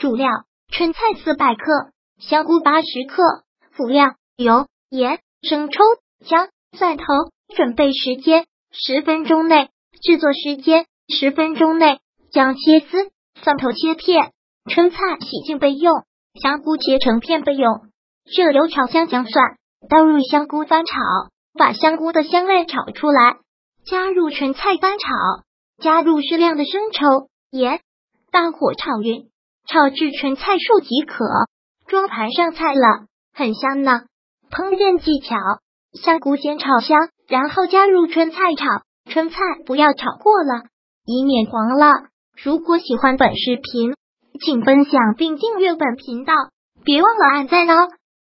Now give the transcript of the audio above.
主料：春菜四百克，香菇八十克。辅料：油、盐、生抽、姜、蒜头。准备时间：十分钟内。制作时间：十分钟内。姜切丝，蒜头切片，春菜洗净备用，香菇切成片备用。热油炒香姜蒜，倒入香菇翻炒，把香菇的香味炒出来，加入春菜翻炒，加入适量的生抽、盐，大火炒匀，炒至春菜熟即可。装盘上菜了，很香呢。烹饪技巧：香菇先炒香，然后加入春菜炒，春菜不要炒过了，以免黄了。如果喜欢本视频，请分享并订阅本频道，别忘了按赞哦。